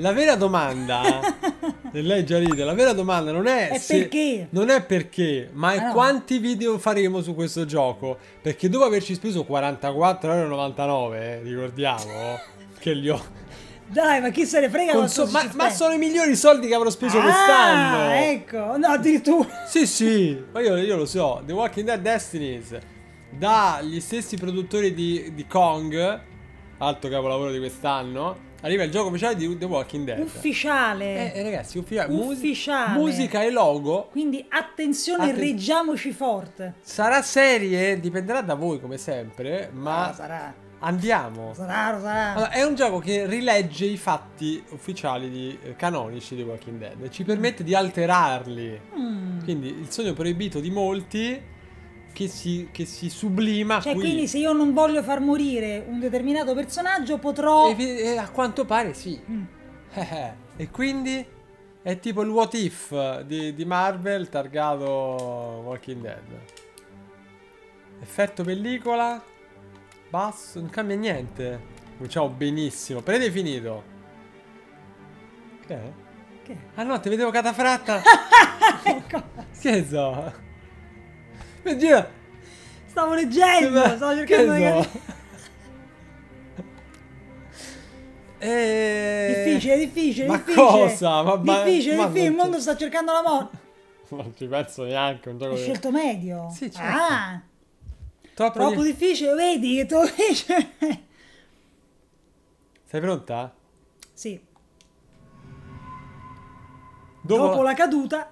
La vera domanda, e lei già ride, la vera domanda non è, È se- perché? non è perché, ma è Ah, no. quanti video faremo su questo gioco. Perché dopo averci speso 44,99€, eh, ricordiamo, che li ho... Dai, ma chi se ne frega quanto ma, ma sono i migliori soldi che avrò speso ah, quest'anno. ecco, no, addirittura. Sì, sì, ma io, io lo so. The Walking Dead Destinies, dagli stessi produttori di, di Kong, alto capolavoro di quest'anno, arriva il gioco ufficiale di The Walking Dead. Ufficiale. Eh, eh, ragazzi, ufficiale. Ufficiale. musica e logo. Quindi attenzione, Atten- reggiamoci forte. Sarà serie, dipenderà da voi come sempre, ma Ah, sarà, andiamo. sarà, sarà. Allora, è un gioco che rilegge i fatti ufficiali di, eh, canonici di Walking Dead ci permette di alterarli. Mm. Quindi il sogno proibito di molti che si, che si sublima Cioè, qui. quindi se io non voglio far morire un determinato personaggio, potrò... E, e a quanto pare sì. Mm. Eh, eh. e quindi è tipo il what if di, di Marvel targato Walking Dead. Effetto pellicola. Basso, non cambia niente. Cominciamo benissimo. Predefinito. Che è? Che? Ah no, ti vedevo catafratta. Ecco, che so? Gira. stavo leggendo, stavo cercando di so? Eh... Difficile, difficile, Ma difficile. cosa? Ma ba- difficile, ma difficile. Il mondo sta cercando la morte. Non ci penso neanche. Un gioco Hai di- scelto medio? Sì, certo. Ah, Troppo, troppo di- difficile, vedi che lo dice. Sei pronta? sì, Dopo, dopo la caduta,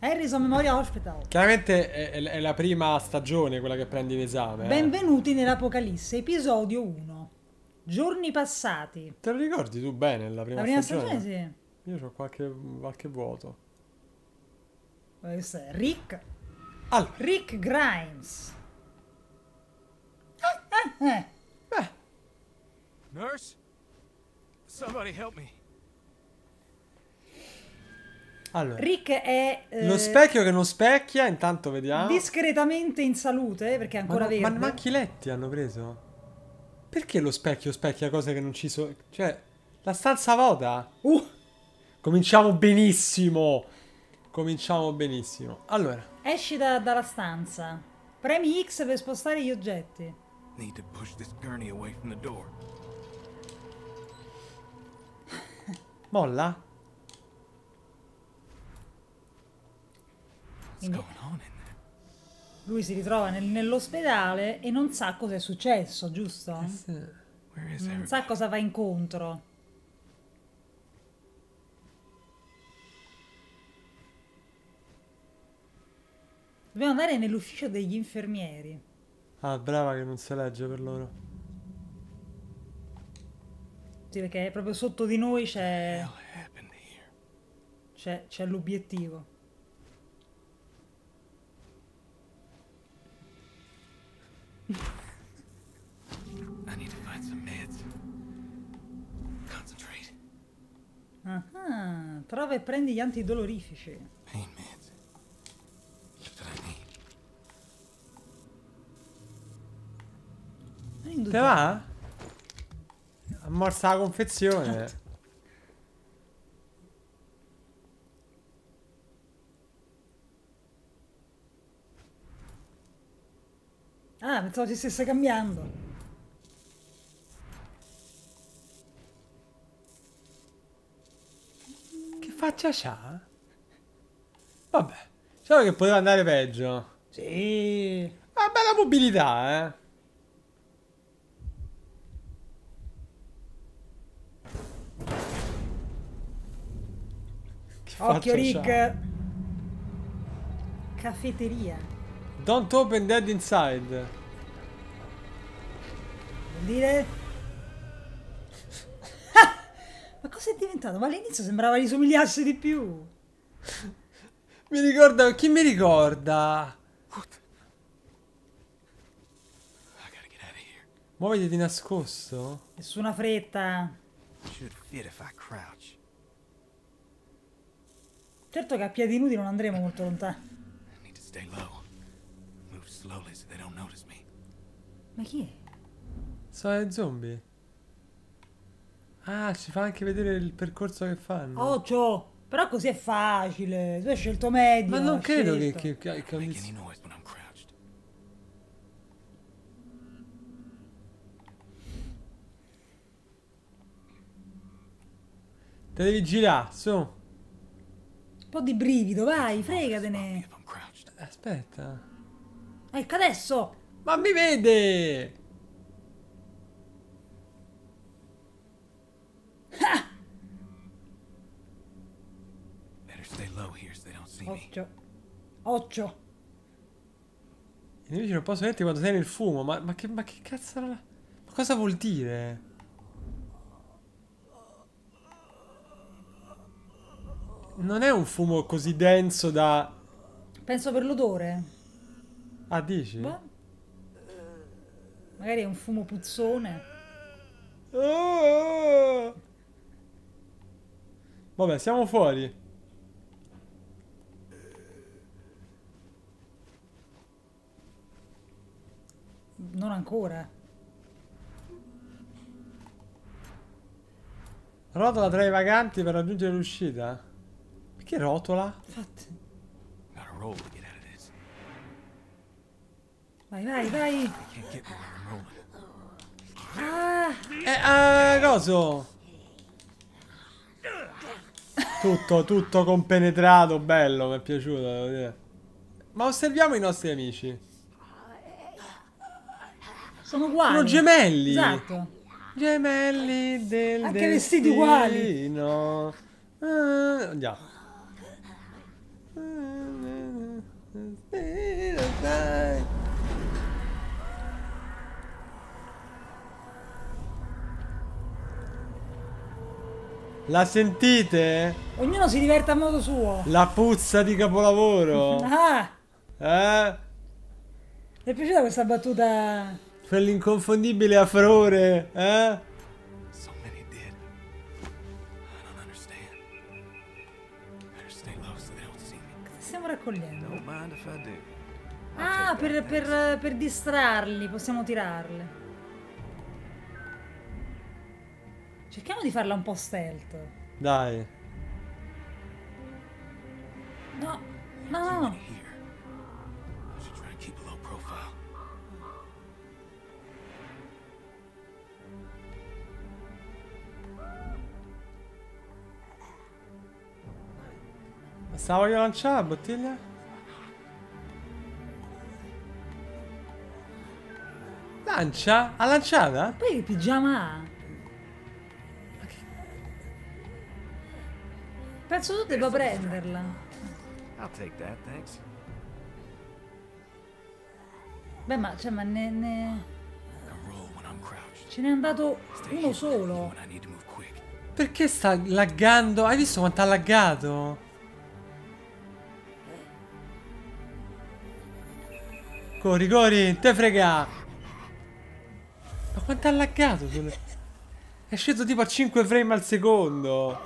Harrison Memorial Hospital. Chiaramente è, è- è la prima stagione quella che prendi in esame. eh. Benvenuti nell'Apocalisse, episodio 1. Giorni passati. Te lo ricordi tu bene la prima, La prima stagione? stagione, sì. Io ho qualche, qualche vuoto. Questo è Rick. Allora, Rick Grimes. Eh, eh, eh. beh, Nurse? Somebody help me. Allora. Rick è eh, Lo specchio che non specchia, intanto vediamo. discretamente in salute perché è Ma, ancora no- verde. ma macchiletti hanno preso? Perché lo specchio specchia cose che non ci sono? Cioè, la stanza vuota? Uh, Cominciamo benissimo. Cominciamo benissimo. Allora, esci da- dalla stanza. Premi X per spostare gli oggetti. Need to push this gurney away from the door. molla? Quindi-? Lui si ritrova nel- nell'ospedale e non sa cosa è successo, giusto? Non sa cosa va incontro. Dobbiamo andare nell'ufficio degli infermieri. Ah, brava che non si legge per loro. Sì, perché proprio sotto di noi c'è, c'è l'obiettivo. I need to find some meds. Concentrate. Ah, trova e prendi gli antidolorifici. Pain meds. Just what I need. Non in Te va? Ha morsa la confezione. Ah, pensavo ci stesse cambiando. Che faccia c'ha? Vabbè, diciamo che poteva andare peggio. Sì. Ma bella mobilità, eh. Che Occhio Rick. Caffetteria. Don't open dead inside. Dire... Ma cosa è diventato? Ma all'inizio sembrava gli somigliasse di più. Mi ricorda, chi mi ricorda? Muoviti di nascosto. Nessuna fretta. Certo che a piedi nudi non andremo molto lontano. Ma chi è? Sono i zombie. Ah, ci fa anche vedere il percorso che fanno. Occhio! Però così è facile. Tu hai scelto medio. Ma non credo che, scelto. che, che, che crouched. Te devi girare, su. Un po' di brivido, vai, fregatene. crouched. Aspetta. Ecco, adesso. Ma mi vede! Better stay low here so they don't see me. Occhio. Occhio. I nemici non possono vederti quando sei nel fumo. Ma, ma che, ma che cazzo... Ma cosa vuol dire? Non è un fumo così denso da... Penso per l'odore. Ah, dici? Boh. Magari è un fumo puzzone. Oh! Vabbè, siamo fuori. Non ancora. Rotola tra i vaganti per raggiungere l'uscita. Perché rotola? Infatti. Vai, vai, vai. Ah, Eh, eh, coso? Tutto, tutto compenetrato, bello, mi è piaciuto, devo dire. Ma osserviamo i nostri amici. Sono uguali. Sono gemelli. Esatto. Gemelli del Anche vestiti uguali. destino. Eh, andiamo. La sentite? Ognuno si diverte a modo suo. La puzza di capolavoro. Ah, Eh? ti è piaciuta questa battuta? Quell'inconfondibile afrore. Eh? Stiamo raccogliendo? Ah, per, per, per distrarli, possiamo tirarle. Cerchiamo di farla un po' stealth. Dai. No, no, no, Ma stavo io lanciare la bottiglia? Lancia? Ha lanciata? Poi che pigiama ha? Penso tu debba prenderla. I'll take that, thanks. Beh, ma, cioè, ma ne, ne- ce n'è andato uno solo. Perché sta laggando? Hai visto quanto ha laggato? Corri, corri, te frega. Ma quanto ha laggato? sulle- È sceso tipo a 5 frame al secondo.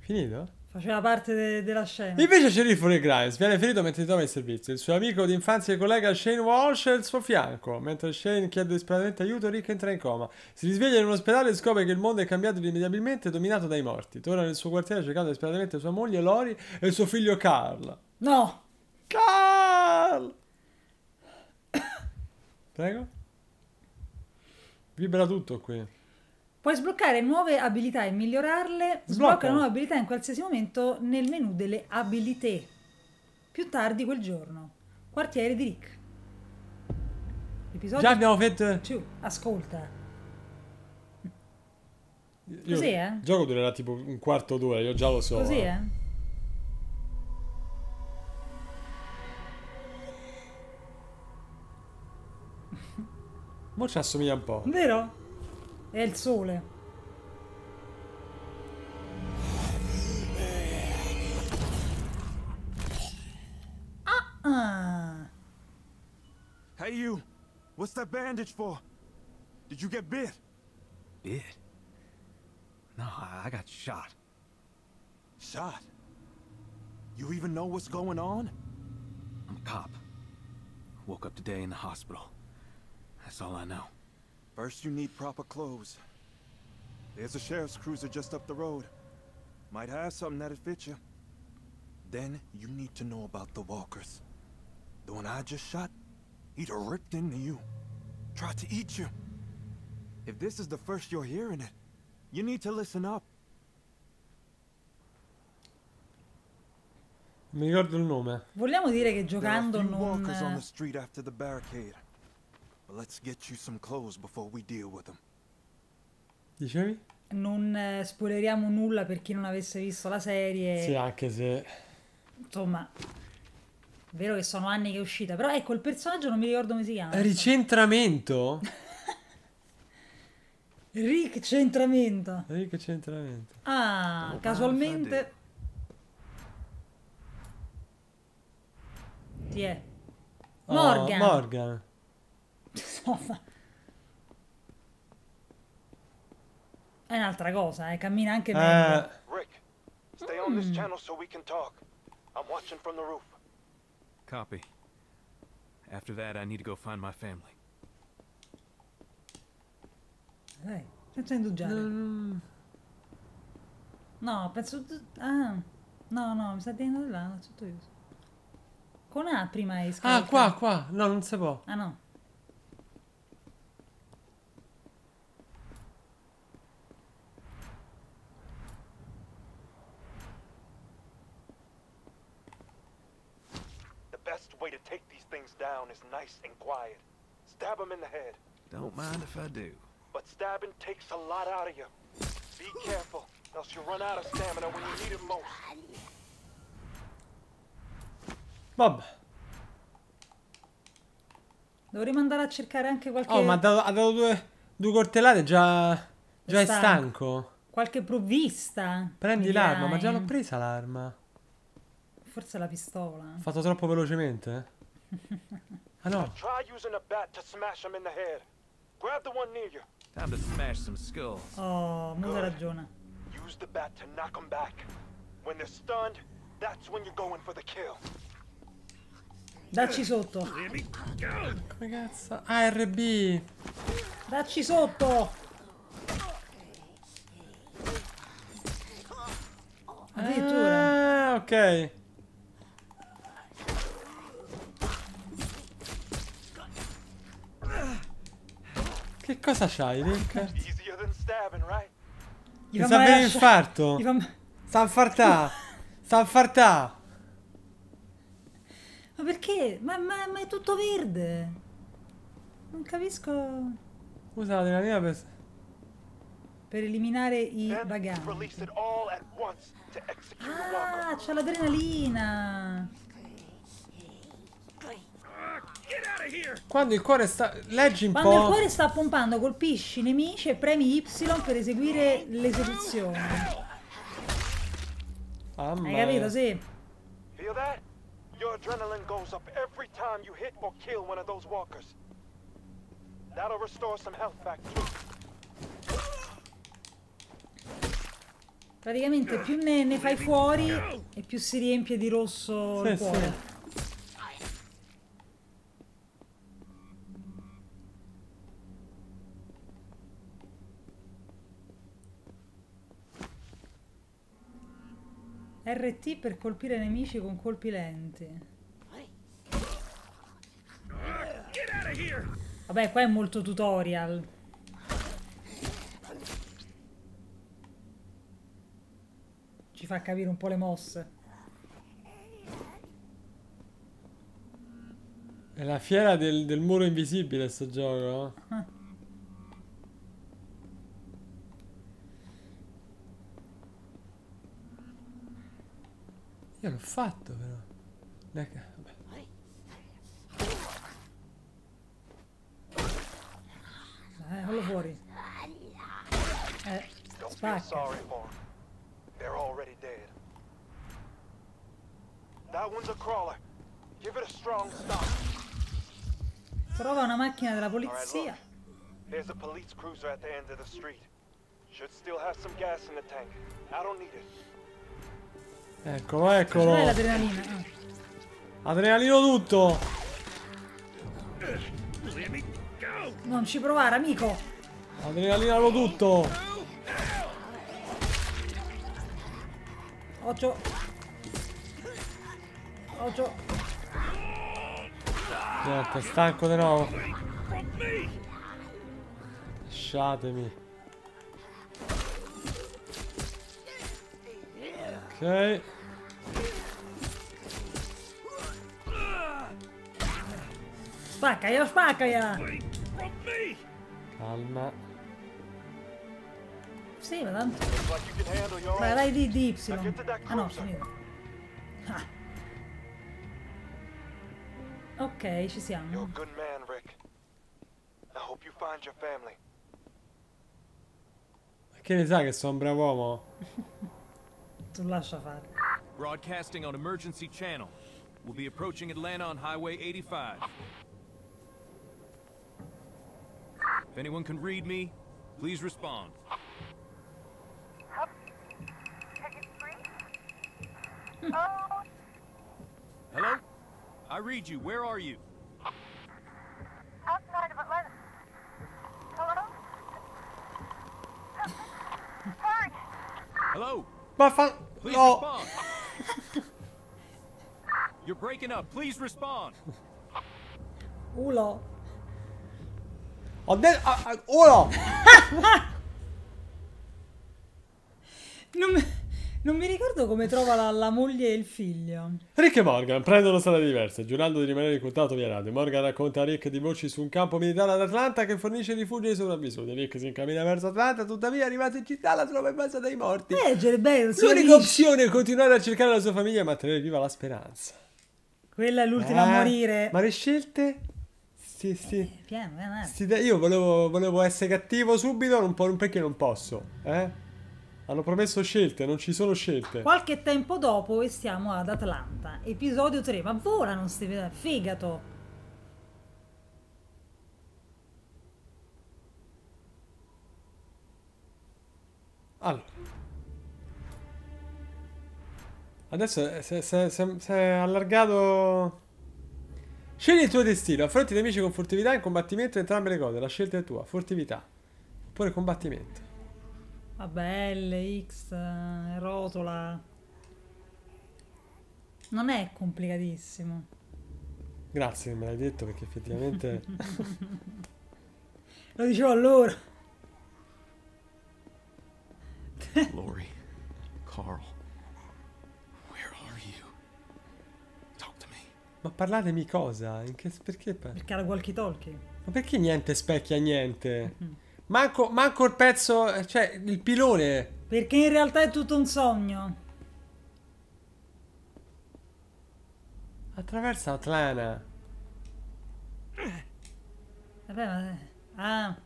Finito? Faceva parte de- della scena. Invece Sheriff Ray Grimes viene ferito mentre trova in servizio. Il suo amico d'infanzia e collega Shane Walsh è al suo fianco. Mentre Shane chiede disperatamente aiuto, Rick entra in coma. Si risveglia in un ospedale e scopre che il mondo è cambiato irrimediabilmente dominato dai morti. Torna nel suo quartiere cercando disperatamente sua moglie Lori e suo figlio Carl. No, Carl! Prego? Vibra tutto qui. puoi sbloccare nuove abilità e migliorarle. Sblocca. Sblocca nuove abilità in qualsiasi momento nel menu delle abilità. Più tardi quel giorno. Quartiere di Rick. Episodio Già abbiamo fatto... 2. Ascolta. Io- Così, eh? Il gioco durerà tipo un quarto d'ora, io già lo so. Così, eh. Mo ci assomiglia un po'. Vero? È il sole. Ah, ah. Hey, you. What's that bandage for? Did you get bit? Bit? No, I I got shot. Shot? You even know what's going on? I'm a cop. Woke up today in the hospital. That's all I know. First, you need proper clothes. There's a sheriff's cruiser just up the road. Might have something that'd fit you. Then you need to know about the walkers. The one I just shot, he'd have ripped into you. Tried to eat you. If this is the first you're hearing it, you need to listen up. Mi ricordo il nome. Vogliamo dire che There are giocando few non... walkers on the street after the barricade. Let's get you some clothes before we deal with them. Dicevi? non eh, spoileriamo nulla per chi non avesse visto la serie. Sì, anche se... Insomma, è vero che sono anni che è uscita, però ecco il personaggio non mi ricordo come si chiama. Ricentramento? Rick Centramento. Ricentramento. Ah, casualmente. Chi è? Oh, Morgan. Insomma. È un'altra cosa, eh, cammina anche meglio. Eh, Rick, stay on this channel so we can talk. I'm watching from the roof. Copy. After that, I need to go find my family. Dai, senza indugiare. mm, No, penso... Ah, no, no, mi sta dicendo di là, sotto io. Con A prima hai scritto. Ah, qua, qua. No, non si può. Ah, no. The best way to take these things down is nice and quiet. Stab them in the head. Don't mind if I do. But stabbing takes a lot out of you. Be careful, else you run out of stamina when you need it most. Vabbè. Dovremmo andare a cercare anche qualche, Oh, ma ha dato, ha dato due, due coltellate già... Già è stanco. stanco. qualche provvista. Prendi l'arma, ma già l'ho presa l'arma. Forse la pistola. Ho fatto troppo velocemente? Ah no. Try using a bat to smash them in the head. Grab the one near you. Time to smash some skulls. Oh, Musa ragiona. Use the bat to knock them back. When they're stunned, that's when you're going for the kill. Dacci sotto. Come cazzo? Ah, RB. Dacci sotto. Addirittura. Ah, ok. Che cosa c'hai, Rick? Easier than stabbing, right? Gli Mi sta la scia- infarto. a fartà. Sta a fartà. Ma perché? Ma, ma- ma è tutto verde. Non capisco. Usa l'adrenalina per... Per eliminare i walker. Ah, c'è l'adrenalina. Quando il cuore sta... Leggi un Quando il po'. cuore sta pompando, colpisci i nemici e premi Y per eseguire l'esecuzione. Mamma Hai capito? Sì. Feel that? Your adrenaline goes up every time you hit or kill one of those walkers. That'll restore some health back too. Praticamente più ne, ne fai fuori e più si riempie di rosso il Sì, cuore. sì. RT per colpire nemici con colpi lenti. Vabbè, qua è molto tutorial. Ci fa capire un po' le mosse. È la fiera del, del muro invisibile sto gioco. Ah. Io l'ho fatto però. Ne- vabbè. Eh, fallo fuori. Eh, spacca. They're already dead. That one's a crawler. Give it a strong stop. Trova una macchina della polizia. There's a police cruiser at the end of the street. Should still have some gas in the tank. I don't need it. Ecco, eccolo, eccolo. Ah, l'adrenalina. Eh. Adrenalino tutto. Non ci provare, amico. Adrenalinalo tutto. Occhio. Occhio. Niente, stanco di nuovo. Lasciatemi. Ok. Spaccaia, spaccaia. Calma. Sì, ma tanto. Vai, vai di, di Y. Ah no, cruiser. finito. Ah. Ok, ci siamo. Che ne sa che sono un bravo uomo? Tu lascia. Broadcasting on emergency channel. We'll be approaching Atlanta on Highway 85. If anyone can read me, please respond. Hello? I read you. Where are you? outside of Atlanta. Hello? Hurry! Hello? Ma fa... Please No! respond. You're breaking up. Please respond. Ulo. Ho detto... ah, ah, uno! Non mi, non mi ricordo come trova la, la moglie e il figlio. Rick e Morgan prendono strade diverse, giurando di rimanere in contatto via radio. Morgan racconta a Rick di voci su un campo militare ad Atlanta che fornisce rifugio ai sopravvissuti. Rick si incammina verso Atlanta, tuttavia, arrivato in città, la trova in mezzo dei morti. Non si L'unica opzione è continuare a cercare la sua famiglia e mantenere viva la speranza. Quella è l'ultima a Eh, morire. Ma le scelte? Sì, sì. Piano, piano, piano. Sti de- io volevo, volevo essere cattivo subito, non po- perché non posso? Eh? Hanno promesso scelte, non ci sono scelte. Qualche tempo dopo e siamo ad Atlanta. Episodio 3. Ma vola non si vede. Fegato. Allora. Adesso si è allargato. Scegli il tuo destino. Affronti i nemici con furtività e combattimento. Entrambe le cose. La scelta è tua. Furtività. Oppure combattimento. Vabbè, LX, eh, rotola. Non è complicatissimo. Grazie che me l'hai detto perché effettivamente. Lo dicevo a loro. Lori, Carl, where are you? Talk to me. Ma parlatemi cosa? In che... Perché? Perché era walkie talkie. Ma perché niente specchia niente? Manco, manco il pezzo. Cioè, il pilone. Perché in realtà è tutto un sogno. Attraversa Atlanta. Vabbè, ma... Ah,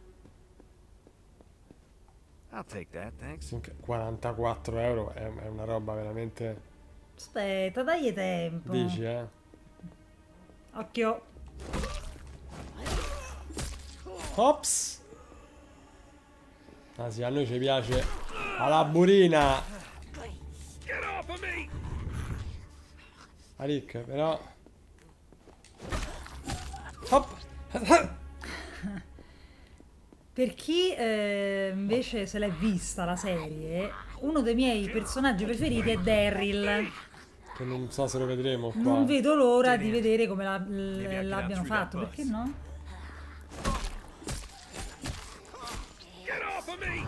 I'll take that, thanks. 44 euro è, è una roba veramente. aspetta, dagli tempo. Dici, eh? Occhio. Ops! Ah sì, a noi ci piace alla burina. Get off of me! A Rick, però. Hop! Per chi eh, invece se l'è vista la serie, uno dei miei personaggi preferiti è Daryl. Che non so se lo vedremo qua. Non vedo l'ora di vedere come l'abbiano fatto, perché no? Get off of me!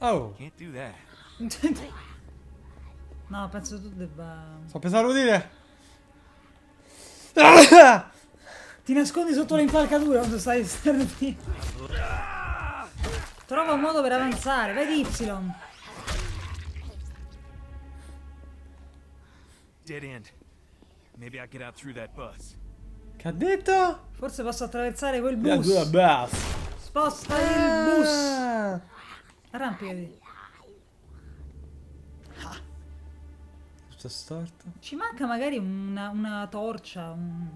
Oh! Can't do that. No, penso tu debba... Sto pensando di dire. Ti nascondi sotto le impalcature quando stai esterno di... Trova un modo per avanzare, vai di Y. Dead end. Maybe I get out through that bus. Che ha detto? Forse posso attraversare quel bus. Sposta il bus. Ah. Arrampicati. Tutto storto. Ci manca magari una, una torcia, un...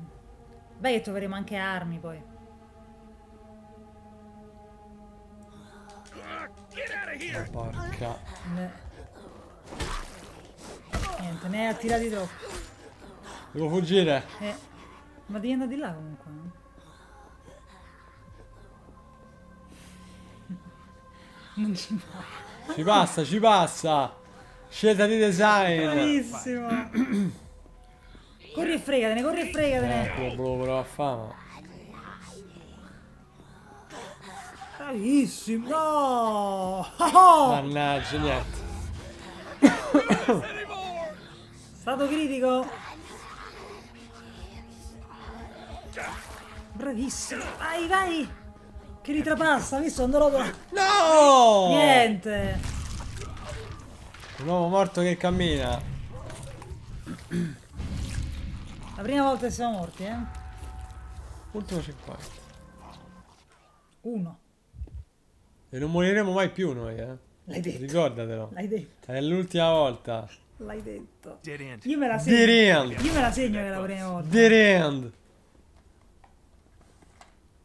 Beh, troveremo anche armi poi. Porca. Ne- Niente, ne hai attirati troppo. Devo fuggire. Eh, ma devi andare di là comunque. no? Non ci va. Ci passa, ci passa. Scelta di design. Bravissimo. corri e fregatene, corri e fregatene. Ecco, volevo però a fama. Bravissimo. No. Oh, Mannaggia, niente. Stato critico. Bravissimo. Vai, vai. Che ritrapassa, visto? Andò rotola. No! Niente. Un uomo morto che cammina. La prima volta che siamo morti, eh. Ultimo 50. Uno. E non moriremo mai più noi, eh. L'hai detto. Ricordatelo. L'hai detto. È l'ultima volta. L'hai detto. Io me la segno. Io me la segno che è la prima volta. The end.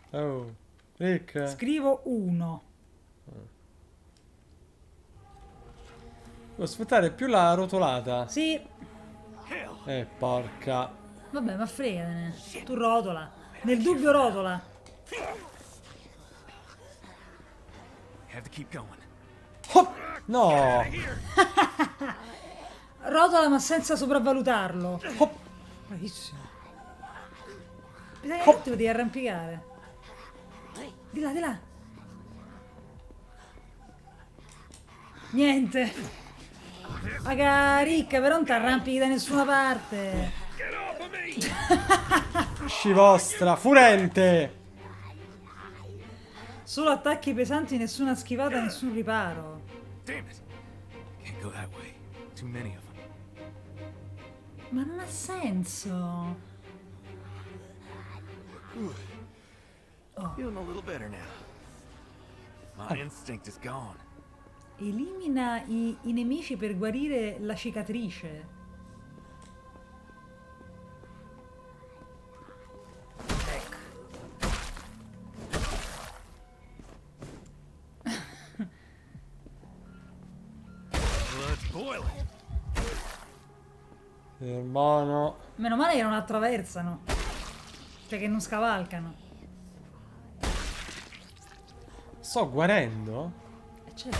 Oh. Rick. Scrivo uno. Devo sfruttare più la rotolata. Sì. Eh, porca. Vabbè, ma fregatene. Tu rotola. Nel dubbio rotola. Oh, no. Rotola ma senza sopravvalutarlo. Oh, Bravissimo. Bisogna che ti devi arrampicare. Di là, di là. Niente. Raga, ricca, però non ti arrampichi da nessuna parte. sci vostra. Furente. Solo attacchi pesanti, nessuna schivata, nessun riparo. Ma non ha senso. Feeling a little better now. My instinct is gone. Elimina i, i nemici per guarire la cicatrice. Ecco. Meno male che non attraversano. Cioè che non scavalcano. Sto guarendo? E certo.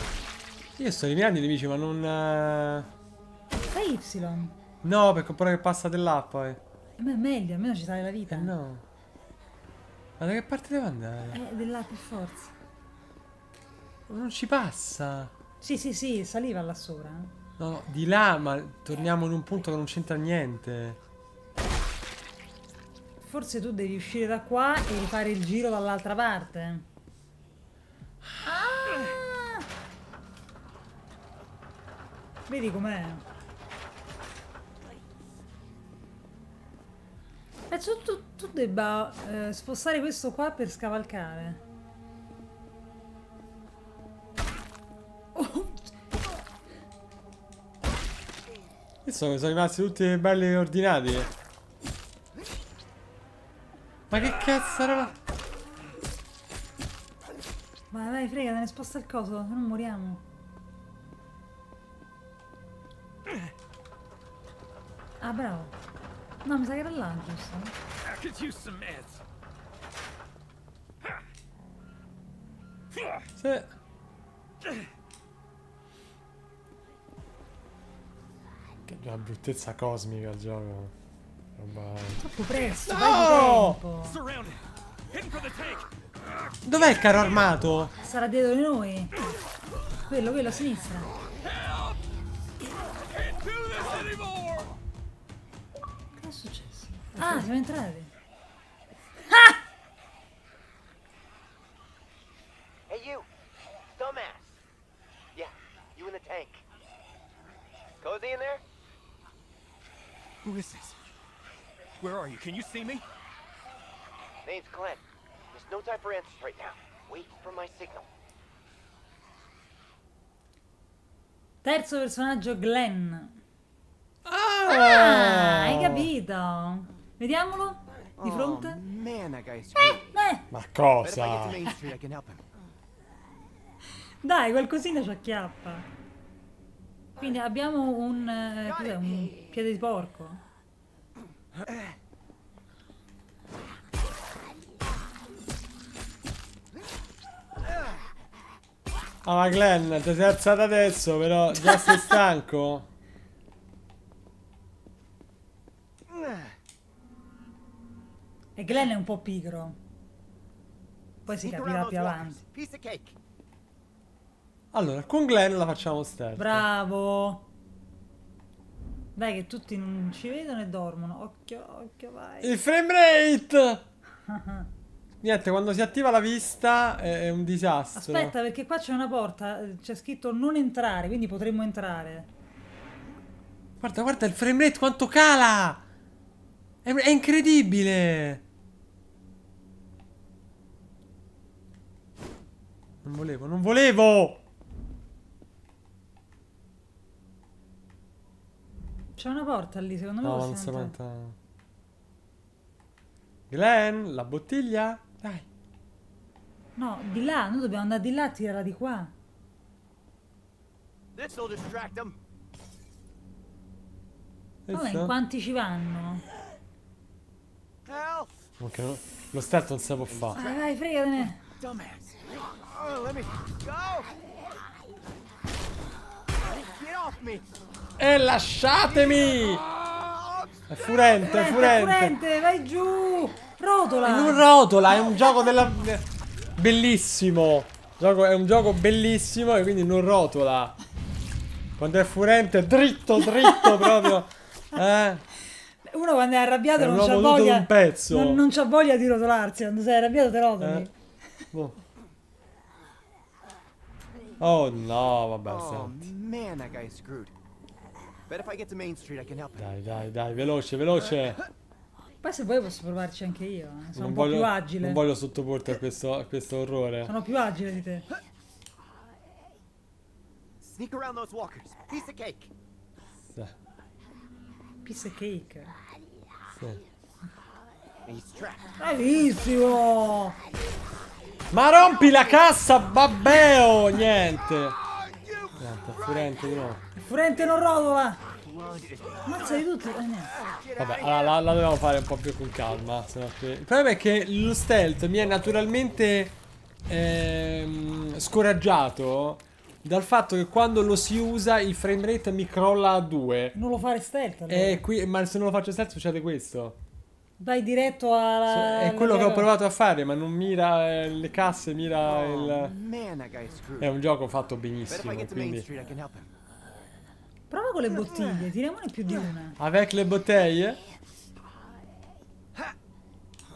Io sto eliminando i nemici, ma non. eh, Fai Y. No, paura che passa di là poi. A me è meglio, almeno ci sale la vita. Eh no. Ma da che parte devo andare? Eh, là per forza. Non ci passa. Sì, sì, sì, saliva là sopra. eh. No, no, di là, ma torniamo in un punto che non c'entra niente. Forse tu devi uscire da qua e rifare il giro dall'altra parte. Ah! Vedi com'è? Penso tu, tu debba eh, spostare questo qua per scavalcare. Oh, Adesso sono rimasti tutti belli ordinati. Ma che cazzo era? Vai, vai, frega, te ne sposta il coso, se non moriamo. Ah, bravo. No, mi sa che era là, giusto? Sì. Che una bruttezza cosmica il gioco. Roba... Troppo presto, No! vai di tempo. Surrounded. Heading for the. Dov'è il carro armato? Sarà dietro di noi. Quello, quello a sinistra. Che è successo? Ah, siamo entrati. Hey, you! Dumbass! Yeah, you in the tank. Cozy in there? Who is this? Where are you? Can you see me? Name's Glenn. No time for answers right now. Wait for my signal. Terzo personaggio, Glenn. Ah! Ah, hai capito? Vediamolo di fronte. Oh, man, screwed. Eh, Ma cosa? dai, qualcosina ci acchiappa. Quindi abbiamo un, eh, un piede di porco. Ah, ma Glenn, ti sei alzato adesso, però già sei stanco. E Glenn è un po' pigro. Poi si capirà più avanti. Allora, con Glenn la facciamo stealth. Bravo. Dai che tutti non ci vedono e dormono. Occhio, occhio, vai. Il frame rate! Niente, quando si attiva la vista è, un disastro. Aspetta, perché qua c'è una porta, eh, c'è scritto non entrare, quindi potremmo entrare. Guarda, guarda il frame rate quanto cala! È, è incredibile! Non volevo, non volevo! C'è una porta lì, secondo me No, non si aumenta. Glenn, la bottiglia? Dai. No, di là, noi dobbiamo andare di là, tirala di qua. This'll distract them. Vabbè, in quanti ci vanno? Help! Ok, no- lo stealth non si può fare. Vai, vai, fregatene. Dumbass. Oh, let me go! Get off me! E lasciatemi! È furente, è Furente, furente. furente, vai giù. Rotola. Non rotola, è un gioco della... Bellissimo. Gioco- è un gioco bellissimo e quindi non rotola. Quando è furente, dritto, dritto proprio. Eh? Uno quando è arrabbiato È non c'ha voglia. Non, non c'ha voglia di rotolarsi. Quando sei arrabbiato te rotoli. Eh. Boh. Oh no, vabbè, Oh senti. man, that guy is screwed. Dai, dai, dai, veloce, veloce. Poi se vuoi posso provarci anche io. eh. Sono Non un po' voglio, più agile. non voglio sottoporti a questo, a questo orrore. Sono più agile di te. Sneak around those walkers. Piece of cake. Sì, Piece of cake. sì. Bravissimo! Ma rompi la cassa, babbeo! Niente. Niente, è furente di nuovo. Furente non rotola! Mazza di tutto. Eh. Vabbè, allora, la, la dobbiamo fare un po' più con calma. qui- Il problema è che lo stealth mi è naturalmente ehm, scoraggiato dal fatto che quando lo si usa il frame rate mi crolla a 2. Non lo fare stealth. allora. E qui, ma se non lo faccio stealth succede questo. Vai diretto alla. è quello che ho provato a fare, ma non mira eh, le casse, mira Oh il... È un gioco fatto benissimo, quindi... Prova con le bottiglie, tiriamone più di una. Avec le bottiglie?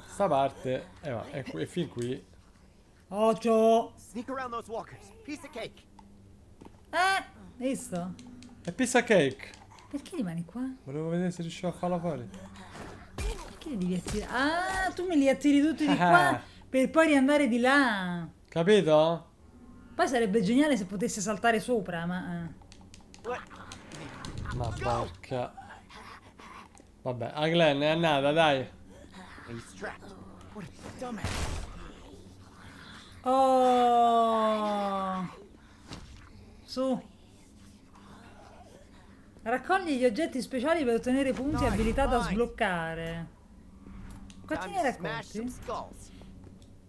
Sta parte... Eh, va, è, è fin qui. Occhio! Sneak around those walkers. Piece of cake. Eh! Visto? È pizza cake. Perché rimani qua? Volevo vedere se riuscivo a farla fuori. Perché devi attirare? Ah, tu me li attiri tutti di qua per poi riandare di là. Capito? Poi sarebbe geniale se potesse saltare sopra, ma. eh. Ma porca. Vabbè, a Glenn è annata, dai. Oh! Su. Raccogli gli oggetti speciali per ottenere punti e abilità da sbloccare. Quanti ne skulls.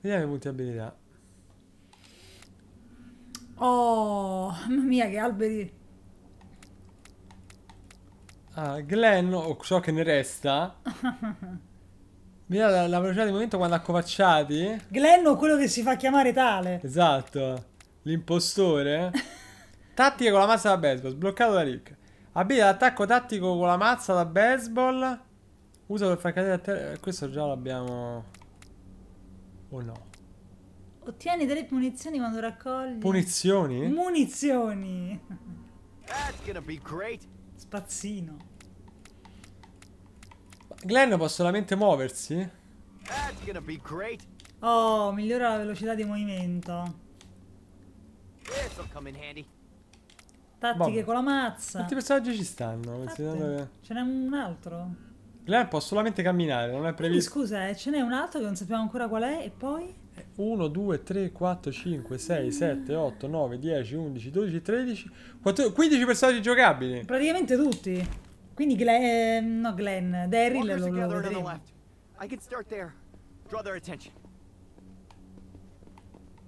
Vediamo i punti abilità. Oh, mamma mia, che alberi. Ah, Glenn, o ciò che ne resta. Vediamo la, la velocità di movimento quando accovacciati. Glenn o quello che si fa chiamare tale. Esatto. L'impostore. Tattica con la mazza da baseball. Sbloccato da Rick. Abilita l'attacco tattico con la mazza da baseball. Usa per far cadere a terra. Questo già l'abbiamo. O no? Ottieni delle munizioni quando raccogli. Punizioni? Munizioni. That's gonna be great. Spazzino. Glenn può solamente muoversi? That's gonna be great. Oh, migliora la velocità di movimento. This'll come in handy. Tattiche Vabbè. con la mazza. Quanti personaggi ci stanno? Che- Ce n'è un altro. Glenn può solamente camminare, non è previsto. scusa, eh, ce n'è un altro che non sappiamo ancora qual è e poi? 1, 2, 3, 4, 5, 6, 7, 8, 9, 10, 11, 12, 13, 14, 15 personaggi giocabili. Praticamente tutti. Quindi Glenn, no Glenn, Daryl lo, lo vedremo.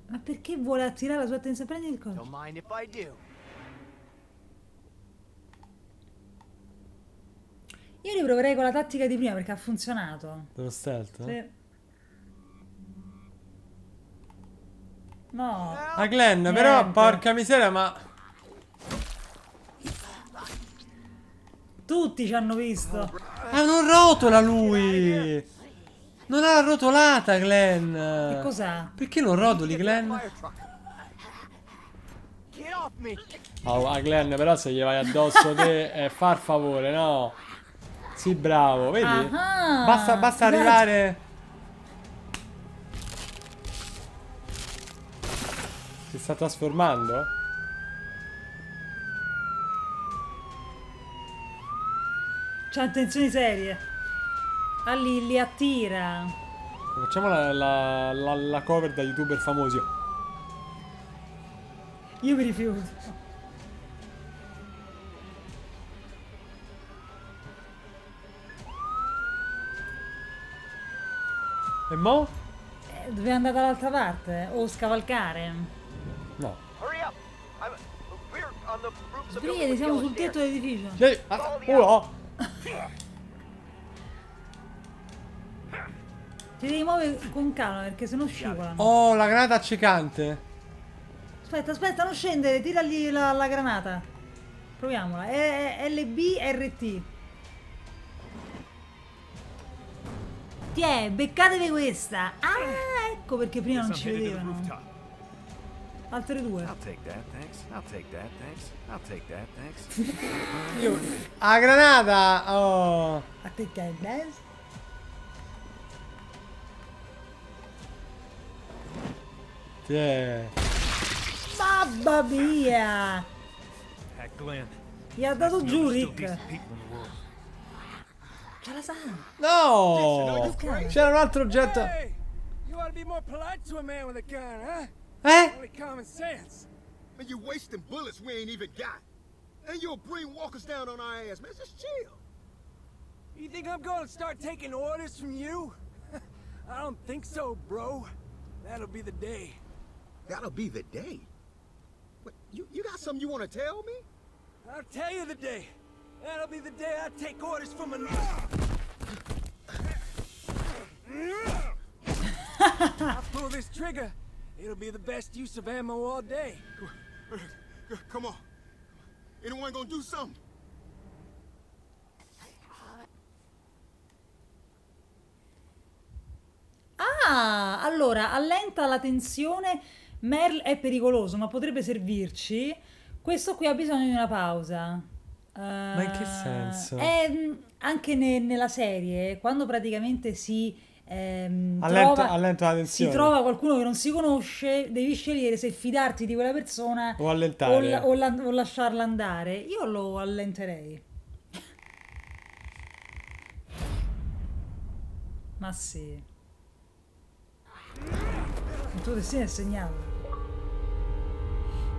Ma perché vuole attirare la sua attenzione? Prendi il coso. mind if I do. Io riproverei con la tattica di prima perché ha funzionato. Dello stealth? eh? Sì. No. Ah, Glenn, però, Niente. porca miseria, ma... Tutti ci hanno visto. Ah, non rotola lui! Non ha la rotolata, Glenn! Che cos'ha? Perché non rotoli, Glenn? Oh, ah, Glenn, però se gli vai addosso te è far favore, no? Sì, bravo, vedi? Ah, basta basta arrivare... Si sta trasformando? C'ha intenzioni serie. Ah, li, li attira. Facciamo la, la- la- la cover da youtuber famosi. Io mi rifiuto. E mo? Eh, dobbiamo andare dall'altra parte o scavalcare. No. Sbrigati, siamo sul tetto dell'edificio. Sì, ah, oh, Ti devi muovere con calma perché sennò scivolano. oh, la granata accecante. Aspetta, aspetta, non scendere, tiragli la, la granata. Proviamola. È, è LB Tiè, beccatevi questa. Ah, ecco perché prima non ci vedevano. Altre due. I'll take that, thanks. I'll take that, thanks. I'll take that, thanks. Io... Ah, granata! Oh. A te che è? Tiè. Mamma mia! Glenn. Gli ha dato giù Rick. Ce la sa. No! crazy. C'era un altro oggetto. Hey, you ought to be more polite to a man with a gun, huh? Eh? Only common sense. Man, you're wasting bullets we ain't even got. And you'll bring walkers down on our ass, man. Just chill. You think I'm gonna start taking orders from you? I don't think so, bro. That'll be the day. That'll be the day. What, you, you got something you want to tell me? I'll tell you the day. That'll be the day I take orders from a. I pull this trigger. It'll be the best use of ammo all day. Come on. Anyone gonna do something? Ah, allora, allenta la tensione. Merl è pericoloso, ma potrebbe servirci. Questo qui ha bisogno di una pausa. Ma in che senso? anche ne- nella serie, quando praticamente si ehm, Allenta- trova, allenta la si trova qualcuno che non si conosce, devi scegliere se fidarti di quella persona O allentare. o, la- o la- o lasciarla andare. Io lo allenterei. Ma sì. Il tuo destino è segnato.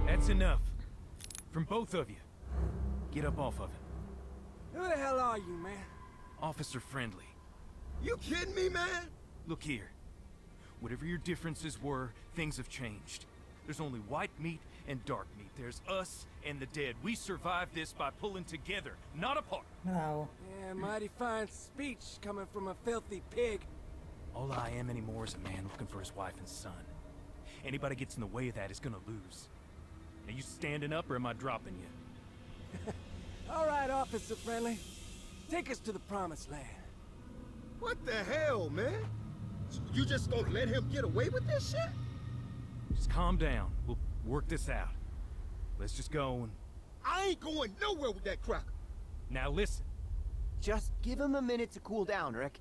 That's enough. From both of you. Get up off of it. Who the hell are you, man? Officer friendly. You kidding me, man? Look here. Whatever your differences were, things have changed. There's only white meat and dark meat. There's us and the dead. We survived this by pulling together, not apart. No. Yeah, mighty fine speech coming from a filthy pig. All I am anymore is a man looking for his wife and son. Anybody gets in the way of that is gonna lose. Are you standing up or am I dropping you? All right, officer friendly. Take us to the promised land. What the hell, man? You just gonna let him get away with this shit? Just calm down. We'll work this out. Let's just go and... I ain't going nowhere with that cracker. Now listen. Just give him a minute to cool down, Rick.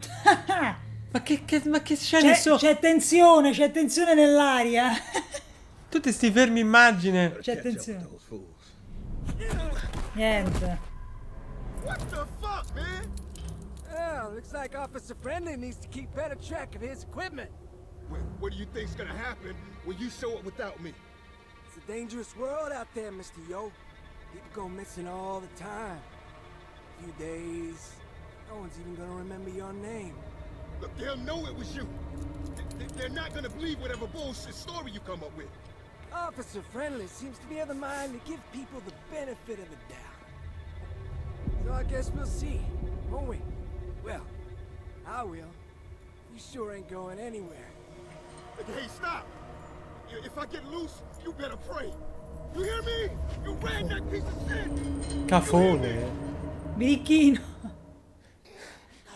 Ma che, che- ma che scene C'è, sono? c'è tensione, c'è tensione nell'aria. Tutti sti fermi immagine. C'è tensione. Those fools. Niente. What the fuck, man? Oh, looks like Officer Friendly needs to keep better track of his equipment. What, what do you think's gonna happen when you show up without me? It's a dangerous world out there, Mr. Yo. People go missing all the time. A few days. No one's even gonna remember your name. Look, they'll know it was you. Th- th- They're not gonna believe whatever bullshit story you come up with. Officer Friendly seems to be of the mind to give people the benefit of the doubt. So I guess we'll see, won't we? Well, I will. You sure ain't going anywhere. Hey, stop! I- If I get loose, you better pray. You hear me? You redneck piece of shit! Cafone. Birichino.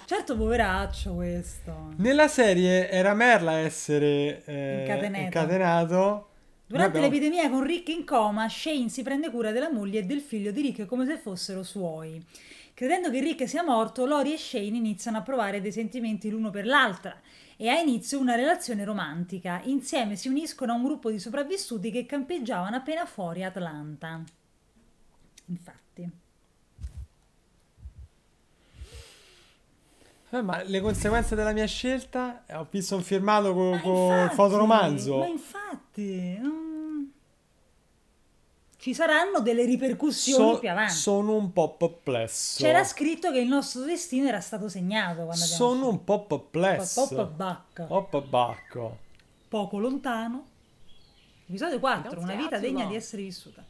Certo, poveraccio questo. Nella serie era Merla a essere eh, Incatenato. incatenato. Durante abbiamo- l'epidemia con Rick in coma, Shane si prende cura della moglie e del figlio di Rick come se fossero suoi. Credendo che Rick sia morto, Lori e Shane iniziano a provare dei sentimenti l'uno per l'altra e ha inizio una relazione romantica. Insieme si uniscono a un gruppo di sopravvissuti che campeggiavano appena fuori Atlanta. Infatti. Eh, ma le conseguenze della mia scelta? Eh, Ho visto un firmato con, con infatti, fotoromanzo. Ma infatti, non- ci saranno delle ripercussioni So- più avanti. sono un po' perplesso. C'era scritto che il nostro destino era stato segnato Sono un po' perplesso. Po- po- bacca. Poppa bacco. poco lontano. Episodio 4, Don't una vita degna di essere vissuta.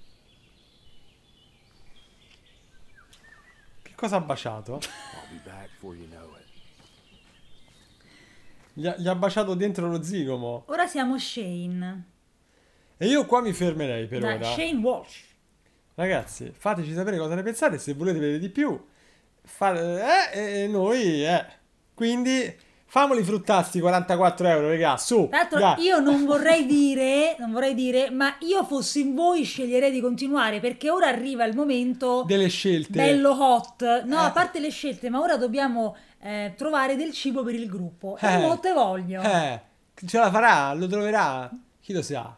Che cosa ha baciato? I'll be back before you know it. Gli ha, gli ha baciato dentro lo zigomo. Ora siamo Shane. E io qua mi fermerei per Da ora. Shane Walsh. Ragazzi, fateci sapere cosa ne pensate. Se volete vedere di più, fa- eh, e noi, eh. Quindi, famoli fruttasti 44 euro, raga. Su. Tra l'altro dai. io non vorrei dire, non vorrei dire, ma io fossi in voi sceglierei di continuare perché ora arriva il momento Delle scelte. bello hot. No, Eh. a parte le scelte, ma ora dobbiamo eh, trovare del cibo per il gruppo. Eh. E mo te voglio. Eh, ce la farà? Lo troverà? Chi lo sa?